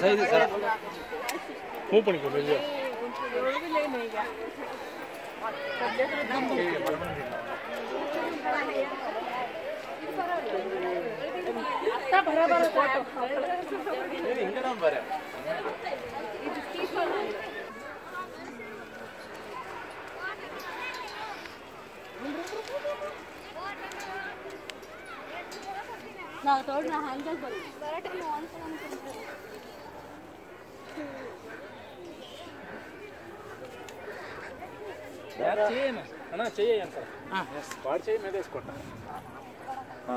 સહી દે સર હું પણ કોમે લ્યો ಅತ್ತ ಬರಬರ ಹಿಂಗಡಂ ಬರ ಇದು ಕೀಪ್ ಮಾಡಿ ನಾವು ತೋಡ್ ನಾ ಹ್ಯಾಂಗಲ್ ಬರ ಬರಟ ನೀವು ಆನ್ಸರ್ ಅನ್ಕೊಂಡ್ರೆ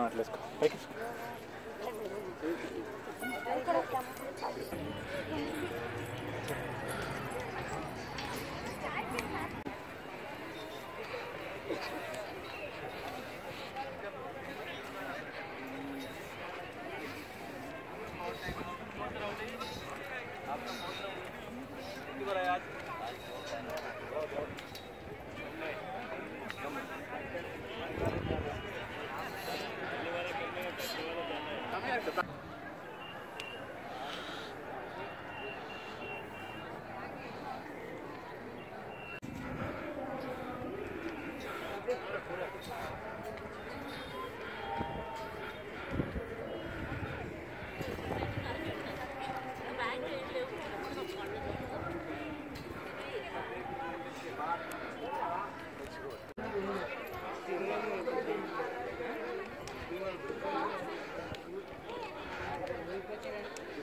అట్లా పైకి.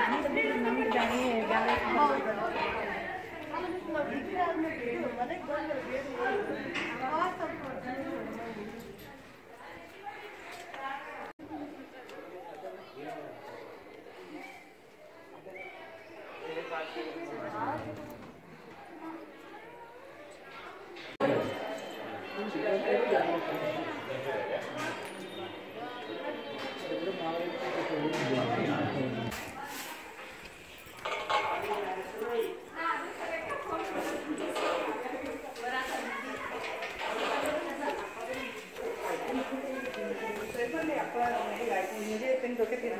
पिन तो ¿Qué es lo que tiene?